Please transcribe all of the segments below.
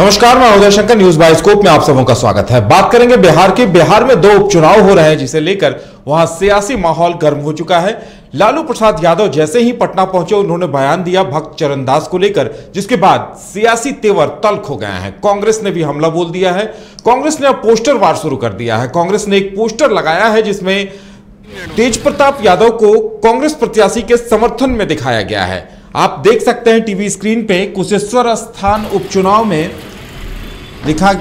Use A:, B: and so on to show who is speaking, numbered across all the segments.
A: नमस्कार, मैं Uday Shankar news bioscope में आप सबों का स्वागत है। बात करेंगे बिहार के। बिहार में दो उपचुनाव हो रहे हैं, जिसे लेकर वहाँ सियासी माहौल गर्म हो चुका है। लालू प्रसाद यादव जैसे ही पटना पहुँचे, उन्होंने बयान दिया भक्त चरण दास को लेकर, जिसके बाद सियासी तेवर तल्ख हो गए हैं। कांग्रेस ने भी हमला बोल दिया है। कांग्रेस ने अब पोस्टर वार शुरू कर दिया है। कांग्रेस ने एक पोस्टर लगाया है, जिसमें तेज प्रताप यादव को कांग्रेस प्रत्याशी के समर्थन में दिखाया गया है। आप देख सकते हैं टीवी स्क्रीन पे कुशेश्वर स्थान उपचुनाव में लिखा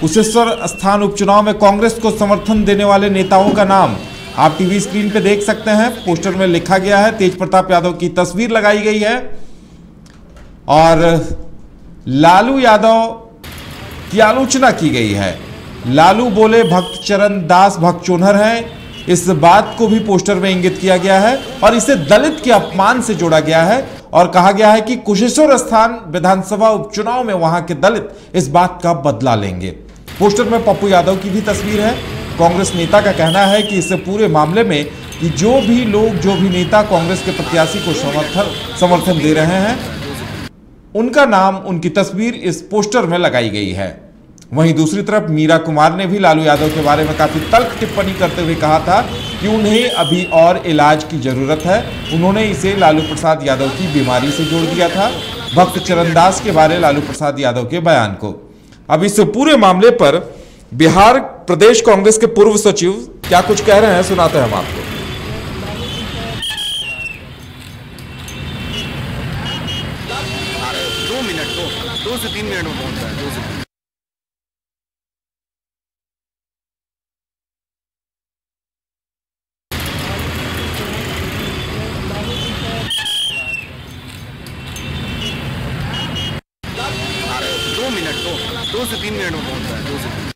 A: कुशेश्वर स्थान उपचुनाव में कांग्रेस को समर्थन देने वाले नेताओं का नाम। आप टीवी स्क्रीन पे देख सकते हैं, पोस्टर में लिखा गया है, तेज प्रताप यादव की तस्वीर लगाई गई है। और लालू यादव की आलोचना की गई है। लालू बोले, भक्त चरण दास, भक्त चोनहर हैं। इस बात को भी पोस्टर में इंगित किया गया है और इसे दलित के अपमान से जोड़ा गया है। और कहा गया है कि कुशेश्वर स्थान विधानसभा उपचुनाव में वहाँ के दलित इस बात का बदला लेंगे। पोस्टर में पप्पू यादव की भी तस्वीर है। कांग्रेस नेता का कहना है कि इस पूरे मामले में कि जो भी लोग, जो भी नेता कांग्रेस के प्रत्याशी को समर्थन समर्थन दे रहे हैं, उनका नाम, उनकी तस्वीर इस पोस्टर में लगाई गई है। वहीं दूसरी तरफ़ मीरा कुमार ने भी लालू यादव के बारे में काफ़ी तल्ख टिप्पणी करते हुए कहा था कि उन्हें अभी और इलाज की ज़रूरत है। उन्होंने इसे लालू प्रसाद यादव की बीमारी से जोड़ दिया था। भक्त चरणदास के बारे लालू प्रसाद यादव के बयान को। अब इस पूरे मामले पर बिहार प्रदेश कांग्रेस के पूर्व सचिव क्या कुछ कह रहे हैं, सुनाते हैं हम आपको।
B: दो मिनट, दो दो से तीन मिनट में पहुँच है दो से तीन। दो से तीन मिनट में पहुँच रहा है, दो से तीन।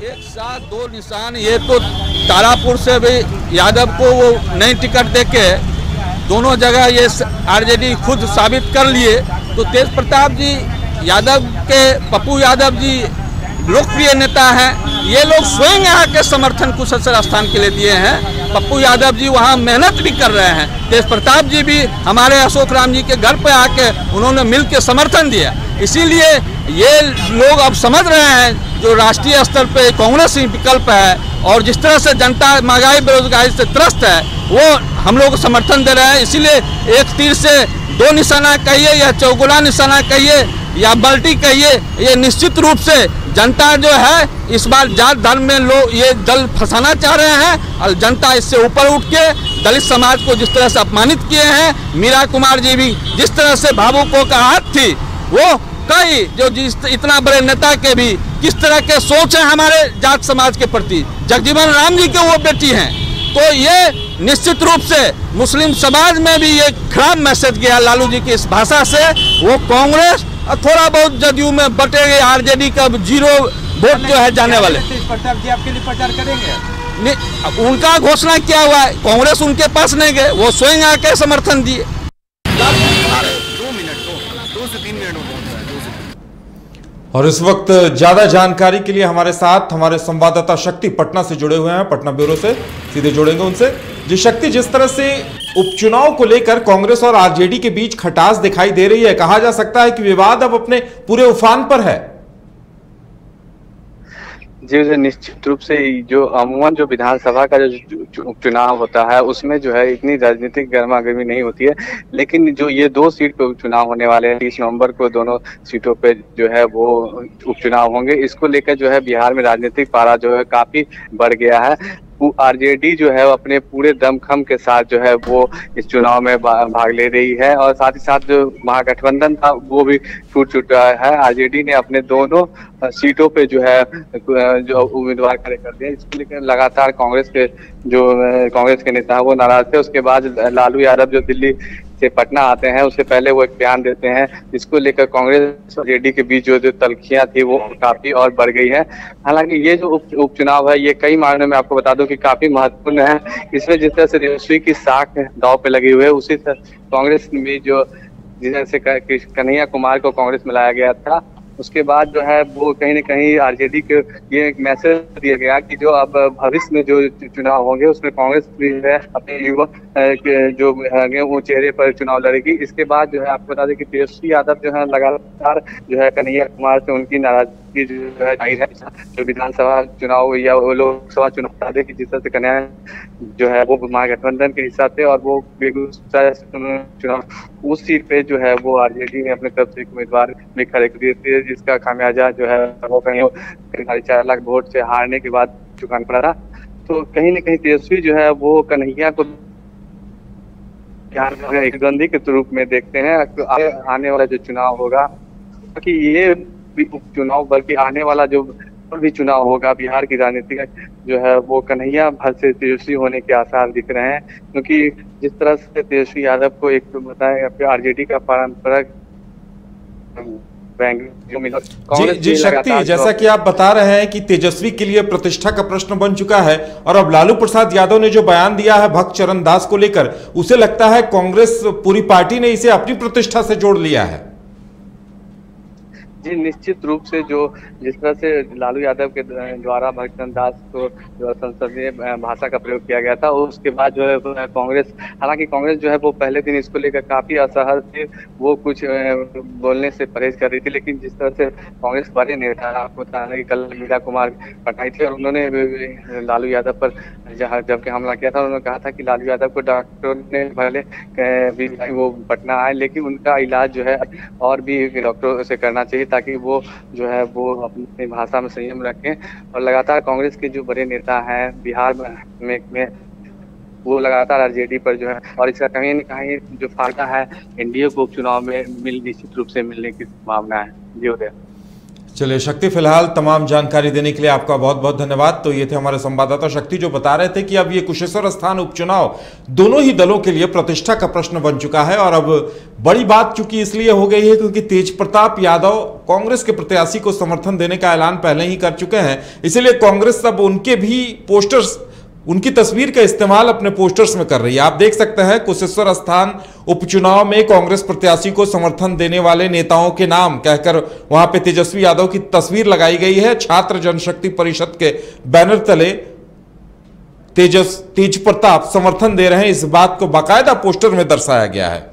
C: एक साथ दो निशान, ये तो तारापुर से भी यादव को वो नई टिकट देके दोनों जगह ये आरजेडी खुद साबित कर लिए। तो तेज प्रताप जी यादव के पप्पू यादव जी लोकप्रिय नेता हैं। ये लोग स्वयं यहाँ के समर्थन कुशेश्वर स्थान के लिए दिए हैं। पप्पू यादव जी वहाँ मेहनत भी कर रहे हैं। तेज प्रताप जी भी हमारे अशोक राम जी के घर पर आके उन्होंने मिल के समर्थन दिया। इसीलिए ये लोग अब समझ रहे हैं जो राष्ट्रीय स्तर पे कांग्रेस ही विकल्प है और जिस तरह से जनता महँगाई, बेरोजगारी से त्रस्त है, वो हम लोग समर्थन दे रहे हैं। इसीलिए एक तीर से दो निशाना कहिए या चौगुना निशाना कहिए या बल्टी कहिए, ये निश्चित रूप से जनता जो है, इस बार जात धर्म में लोग ये दल फंसाना चाह रहे हैं और जनता इससे ऊपर उठ के दलित समाज को जिस तरह से अपमानित किए हैं, मीरा कुमार जी भी जिस तरह से भावुकों का हाथ थी, वो कई जो जिस इतना बड़े नेता के भी किस तरह के सोच है हमारे जात समाज के प्रति, जगजीवन राम जी के वो बेटी हैं। तो ये निश्चित रूप से मुस्लिम समाज में भी ये खराब मैसेज गया लालू जी की इस भाषा से, वो कांग्रेस थोड़ा बहुत जदयू में बटेंगे आरजेडी का ज़ीरो वोट जो है जाने वाले।
D: प्रताप जी आपके लिए प्रचार करेंगे?
C: उनका घोषणा किया हुआ? है कांग्रेस उनके पास नहीं गए वो स्वयं आके समर्थन दिए।
A: और इस वक्त ज़्यादा जानकारी के लिए हमारे साथ हमारे संवाददाता शक्ति पटना से जुड़े हुए हैं। पटना ब्यूरो से सीधे जुड़ेंगे उनसे। जी शक्ति जिस तरह से उपचुनाव को लेकर कांग्रेस और आरजेडी के बीच खटास दिखाई दे रही है। कहा जा सकता है कि विवाद अब अपने पूरे उफान पर है।
E: जी जी निश्चित रूप से जो अमूमन जो विधानसभा का जो चु- चु- चुनाव होता है, उसमें जो है इतनी राजनीतिक गर्मा गर्मी नहीं होती है। लेकिन जो ये दो सीट पे उपचुनाव होने वाले हैं, तीस नवंबर को दोनों सीटों पे जो है वो उपचुनाव होंगे। इसको लेकर जो है बिहार में राजनीतिक पारा जो है काफ़ी बढ़ गया है। आरजेडी जो है वो अपने पूरे दमखम के साथ जो है वो इस चुनाव में भाग ले रही है और साथ ही साथ जो महागठबंधन था वो भी टूट चुका है। आरजेडी ने अपने दोनों सीटों पे जो है जो उम्मीदवार खड़े कर दिया इसको लेकर लगातार कांग्रेस के जो कांग्रेस के नेता वो नाराज़ थे। उसके बाद लालू यादव जो दिल्ली से पटना आते हैं, उससे पहले वो एक बयान देते हैं, जिसको लेकर कांग्रेस और जेडी के बीच जो जो तलखियाँ थी वो काफ़ी और बढ़ गई है। हालाँकि ये जो उप, उपचुनाव है, ये कई मायने में आपको बता दूँ कि काफ़ी महत्वपूर्ण है। इसमें जिस तरह से तेजस्वी की साख दाव पे लगी हुई है, उसी तरह कांग्रेस में जो जिस तरह से कन्हैया कुमार को कांग्रेस में लाया गया था उसके बाद जो है, वो कहीं ना कहीं आरजेडी के ये एक मैसेज दिया गया कि जो अब भविष्य में जो चुनाव होंगे, उसमें कांग्रेस भी है, अपने युवा जो है वो चेहरे पर चुनाव लड़ेगी। इसके बाद जो है, आपको बता दें कि तेजस्वी यादव जो है, लगातार जो है, कन्हैया कुमार से उनकी नाराज़गी जो है ज़ाहिर है, जो विधानसभा चुनाव या लोकसभा चुनाव बता दें कि जिस तरह से कन्हैया जो है वो महागठबंधन के हिसाब से और वो बेगूसराय चुनाव, उस सीट पे जो है वो आरजेडी ने अपने तरफ़ से एक उम्मीदवार भी खड़े कर दिए थे, जिसका खामियाजा जो है वो कहीं साढ़े चार लाख वोट से हारने के बाद चुकाना पड़ा था। तो कहीं ना कहीं तेजस्वी जो है वो कन्हैया को एक गंदी के रूप में देखते हैं। आने वाला जो चुनाव होगा कि ये चुनाव बल्कि आने वाला जो भी चुनाव होगा बिहार की राजनीति का जो है वो कन्हैया भर से तेजस्वी होने के आसार दिख रहे हैं। क्योंकि जिस तरह से तेजस्वी यादव को एक तो बताए आरजेडी का पारंपरिक
A: जी जी शक्ति जैसा कि आप बता रहे हैं कि तेजस्वी के लिए प्रतिष्ठा का प्रश्न बन चुका है और अब लालू प्रसाद यादव ने जो बयान दिया है भक्त चरण दास को लेकर उसे लगता है कांग्रेस पूरी पार्टी ने इसे अपनी प्रतिष्ठा से जोड़ लिया है।
E: जी, निश्चित रूप से जो जिस तरह से लालू यादव के द्वारा भक्तन दास को, जो संसदीय भाषा का प्रयोग किया गया था, उसके बाद जो है कांग्रेस, हालाँकि कांग्रेस जो है, वो पहले दिन इसको लेकर काफ़ी असहज थे, वो कुछ बोलने से परहेज कर रही थी, लेकिन जिस तरह से कांग्रेस बड़े नेता आपको बता कि कल मीरा कुमार पटाई थी और उन्होंने लालू यादव पर जबकि हमला किया था, उन्होंने कहा था कि लालू यादव को डॉक्टर ने पहले वो पटना आए, लेकिन उनका इलाज जो है, और भी डॉक्टरों से करना चाहिए ताकि वो जो है वो अपनी भाषा में संयम रखें। और लगातार कांग्रेस के जो बड़े नेता हैं बिहार में, में वो लगातार आरजेडी पर जो है और इसका कहीं ना कहीं जो फ़ायदा है एनडीए को उपचुनाव में मिल निश्चित रूप से मिलने की संभावना है। जी उदय।
A: चलिए, शक्ति फ़िलहाल तमाम जानकारी देने के लिए आपका बहुत बहुत धन्यवाद। तो ये थे हमारे संवाददाता शक्ति, जो बता रहे थे कि अब ये कुशेश्वर स्थान उपचुनाव दोनों ही दलों के लिए प्रतिष्ठा का प्रश्न बन चुका है और अब बड़ी बात चूँकि इसलिए हो गई है क्योंकि तेज प्रताप यादव कांग्रेस के प्रत्याशी को समर्थन देने का ऐलान पहले ही कर चुके हैं। इसीलिए कांग्रेस अब उनके भी पोस्टर्स उनकी तस्वीर का इस्तेमाल अपने पोस्टर्स में कर रही है। आप देख सकते हैं, कुशेश्वर स्थान उपचुनाव में कांग्रेस प्रत्याशी को समर्थन देने वाले नेताओं के नाम। कहकर वहाँ पे तेजस्वी यादव की तस्वीर लगाई गई है। छात्र जनशक्ति परिषद के बैनर तले तेजस तेज प्रताप समर्थन दे रहे हैं। इस बात को बाकायदा पोस्टर में दर्शाया गया है।